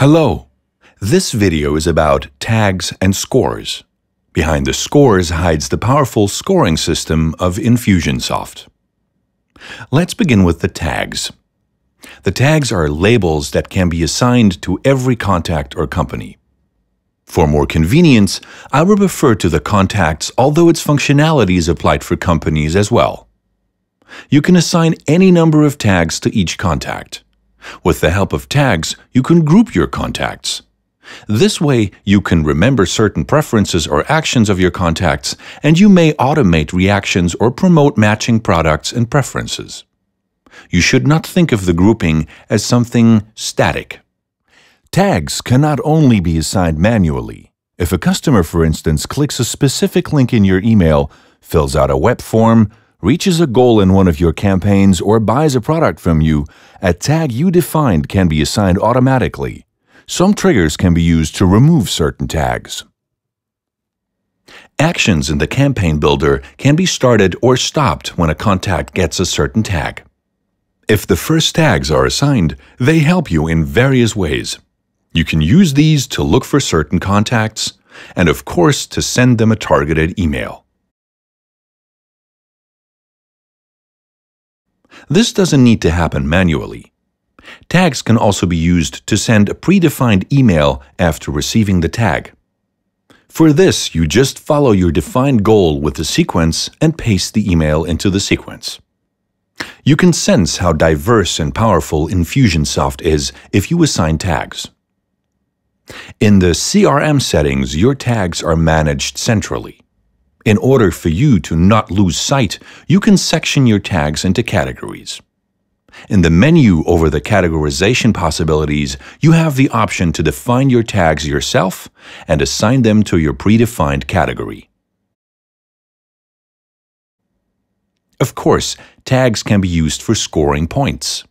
Hello! This video is about tags and scores. Behind the scores hides the powerful scoring system of Infusionsoft. Let's begin with the tags. The tags are labels that can be assigned to every contact or company. For more convenience, I will refer to the contacts although its functionality is applied for companies as well. You can assign any number of tags to each contact. With the help of tags, you can group your contacts. This way, you can remember certain preferences or actions of your contacts, and you may automate reactions or promote matching products and preferences. You should not think of the grouping as something static. Tags cannot only be assigned manually. If a customer, for instance, clicks a specific link in your email, fills out a web form, reaches a goal in one of your campaigns, or buys a product from you, a tag you defined can be assigned automatically. Some triggers can be used to remove certain tags. Actions in the campaign builder can be started or stopped when a contact gets a certain tag. If the first tags are assigned, they help you in various ways. You can use these to look for certain contacts, and of course to send them a targeted email. This doesn't need to happen manually. Tags can also be used to send a predefined email after receiving the tag. For this, you just follow your defined goal with the sequence and paste the email into the sequence. You can sense how diverse and powerful Infusionsoft is if you assign tags. In the CRM settings, your tags are managed centrally. In order for you to not lose sight, you can section your tags into categories. In the menu over the categorization possibilities, you have the option to define your tags yourself and assign them to your predefined category. Of course, tags can be used for scoring points.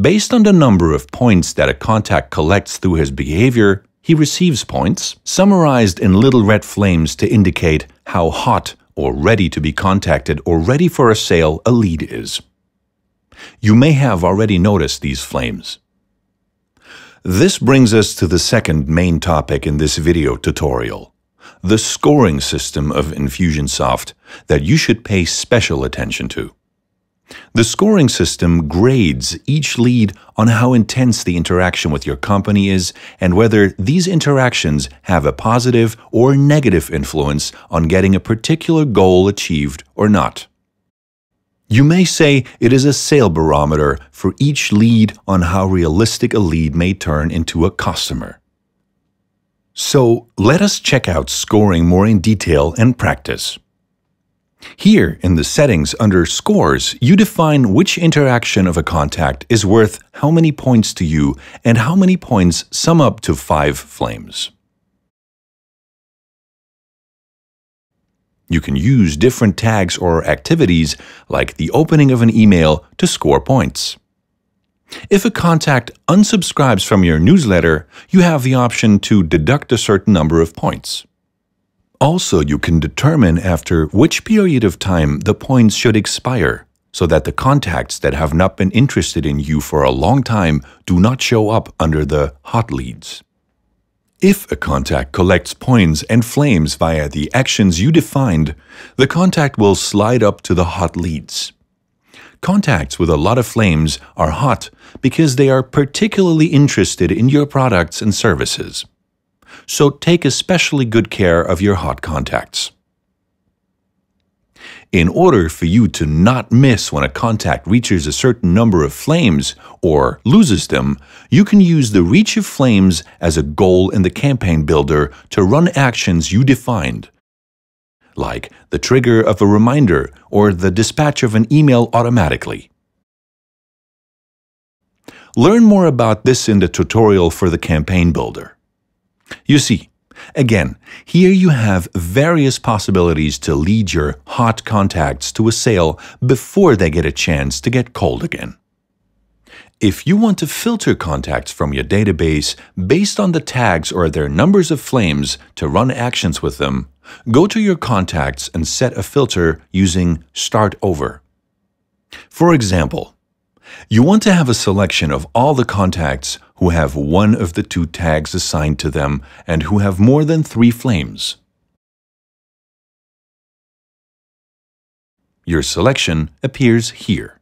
Based on the number of points that a contact collects through his behavior, he receives points, summarized in little red flames to indicate how hot or ready to be contacted or ready for a sale a lead is. You may have already noticed these flames. This brings us to the second main topic in this video tutorial, the scoring system of Infusionsoft that you should pay special attention to. The scoring system grades each lead on how intense the interaction with your company is and whether these interactions have a positive or negative influence on getting a particular goal achieved or not. You may say it is a sale barometer for each lead on how realistic a lead may turn into a customer. So let us check out scoring more in detail and practice. Here, in the settings under Scores, you define which interaction of a contact is worth how many points to you and how many points sum up to 5 flames. You can use different tags or activities, like the opening of an email, to score points. If a contact unsubscribes from your newsletter, you have the option to deduct a certain number of points. Also, you can determine after which period of time the points should expire, so that the contacts that have not been interested in you for a long time do not show up under the hot leads. If a contact collects points and flames via the actions you defined, the contact will slide up to the hot leads. Contacts with a lot of flames are hot because they are particularly interested in your products and services so take especially good care of your hot contacts. In order for you to not miss when a contact reaches a certain number of flames or loses them, you can use the reach of flames as a goal in the campaign builder to run actions you defined, like the trigger of a reminder or the dispatch of an email automatically. Learn more about this in the tutorial for the campaign builder. You see, again, here you have various possibilities to lead your hot contacts to a sale before they get a chance to get cold again. If you want to filter contacts from your database based on the tags or their numbers of flames to run actions with them, go to your contacts and set a filter using Start Over. For example, You want to have a selection of all the contacts who have one of the two tags assigned to them and who have more than three flames. Your selection appears here.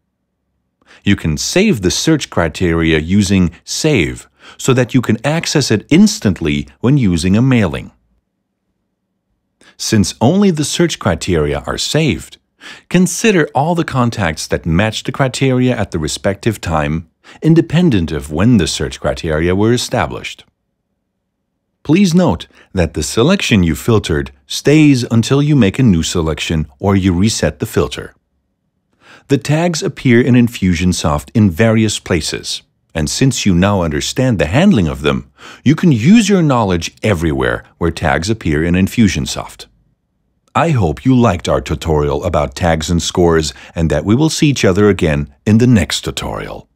You can save the search criteria using Save so that you can access it instantly when using a mailing. Since only the search criteria are saved, consider all the contacts that match the criteria at the respective time, independent of when the search criteria were established. Please note that the selection you filtered stays until you make a new selection or you reset the filter. The tags appear in Infusionsoft in various places, and since you now understand the handling of them, you can use your knowledge everywhere where tags appear in Infusionsoft. I hope you liked our tutorial about tags and scores and that we will see each other again in the next tutorial.